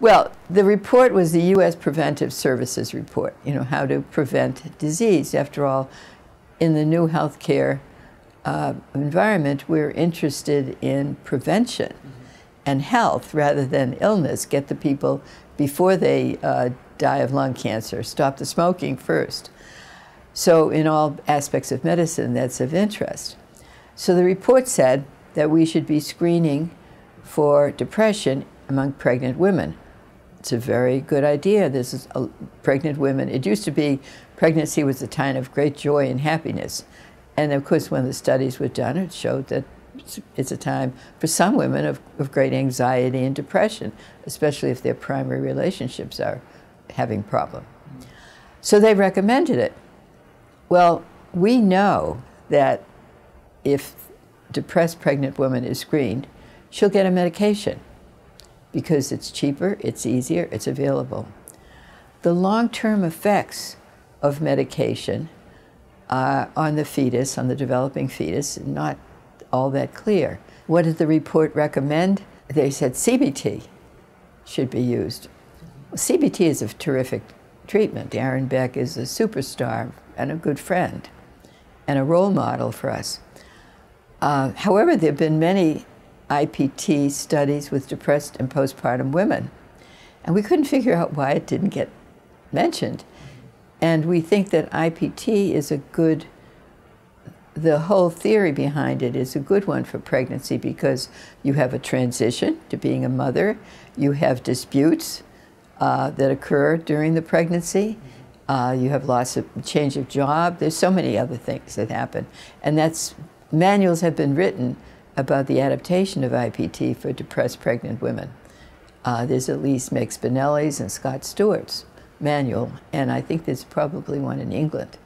Well, the report was the U.S. Preventive Services report, you know, how to prevent disease. After all, in the new healthcare uh, environment, we're interested in prevention mm -hmm. and health rather than illness. Get the people before they uh, die of lung cancer, stop the smoking first. So, in all aspects of medicine, that's of interest. So, the report said that we should be screening for depression among pregnant women. It's a very good idea. This is a, pregnant women. It used to be pregnancy was a time of great joy and happiness. And of course, when the studies were done, it showed that it's a time for some women of, of great anxiety and depression, especially if their primary relationships are having problem. So they recommended it. Well, we know that if depressed pregnant woman is screened, she'll get a medication because it's cheaper, it's easier, it's available. The long-term effects of medication uh, on the fetus, on the developing fetus, not all that clear. What did the report recommend? They said CBT should be used. Well, CBT is a terrific treatment. Aaron Beck is a superstar and a good friend and a role model for us. Uh, however, there have been many IPT studies with depressed and postpartum women. And we couldn't figure out why it didn't get mentioned. And we think that IPT is a good, the whole theory behind it is a good one for pregnancy because you have a transition to being a mother, you have disputes uh, that occur during the pregnancy, uh, you have loss of change of job, there's so many other things that happen. And that's, manuals have been written about the adaptation of IPT for depressed pregnant women. Uh, there's at least Meg Spinelli's and Scott Stuart's manual, and I think there's probably one in England.